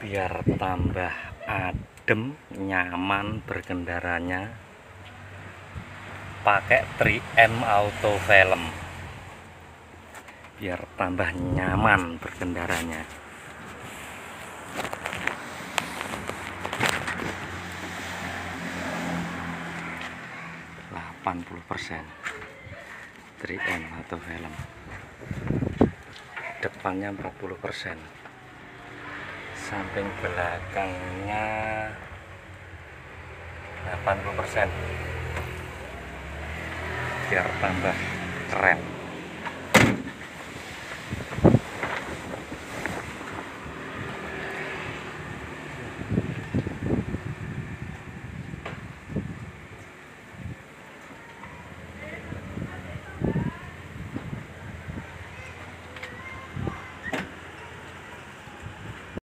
biar tambah adem nyaman berkendaranya pakai 3M auto film. Biar tambah nyaman berkendaranya. delapan puluh persen. 3M auto film. Depannya 40 persen samping belakangnya 80 persen. Biar tambah keren